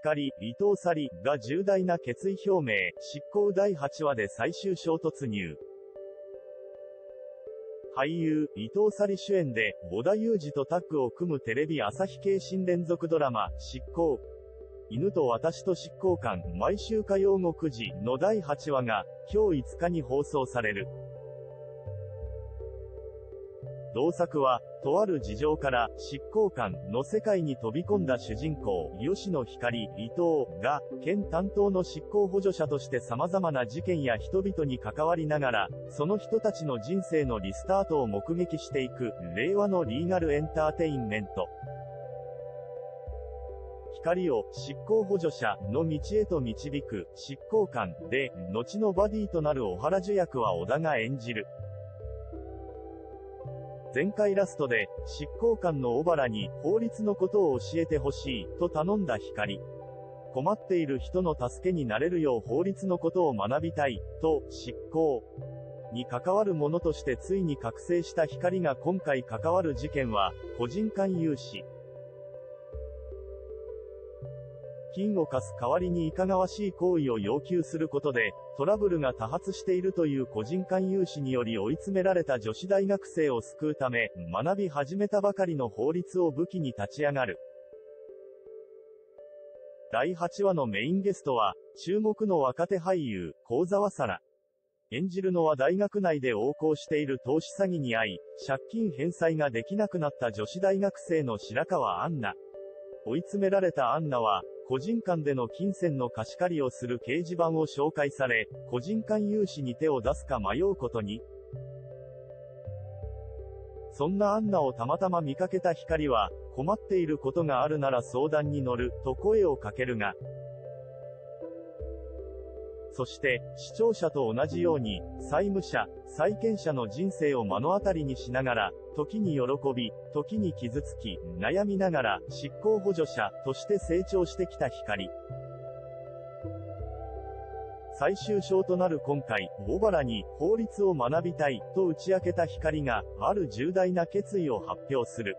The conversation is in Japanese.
光、伊藤沙莉が重大な決意表明、執行第8話で最終衝突入。俳優、伊藤沙莉主演で、織田裕二とタッグを組むテレビ朝日系新連続ドラマ、執行。犬と私と執行官、毎週火曜後9時の第8話が、今日5日に放送される。同作は、とある事情から、執行官の世界に飛び込んだ主人公、吉野光、伊藤が、県担当の執行補助者として様々な事件や人々に関わりながら、その人たちの人生のリスタートを目撃していく、令和のリーガルエンターテインメント。光を執行補助者の道へと導く執行官で、後のバディとなる小原樹役は小田が演じる。前回ラストで、執行官の小原に、法律のことを教えてほしい、と頼んだ光。困っている人の助けになれるよう法律のことを学びたい、と、執行。に関わるものとしてついに覚醒した光が今回関わる事件は、個人間融資。金を貸す代わりにいかがわしい行為を要求することで、トラブルが多発しているという個人間融資により追い詰められた女子大学生を救うため、学び始めたばかりの法律を武器に立ち上がる。第8話のメインゲストは、注目の若手俳優、高沢沙羅。演じるのは大学内で横行している投資詐欺に遭い、借金返済ができなくなった女子大学生の白川アンナ。追い詰められたアンナは、個人間での金銭の貸し借りをする掲示板を紹介され、個人間融資に手を出すか迷うことに。そんなアンナをたまたま見かけた光は、困っていることがあるなら相談に乗る、と声をかけるが、そして、視聴者と同じように、債務者、債権者の人生を目の当たりにしながら、時に喜び、時に傷つき、悩みながら、執行補助者、として成長してきた光。最終章となる今回、小原に、法律を学びたい、と打ち明けた光が、ある重大な決意を発表する。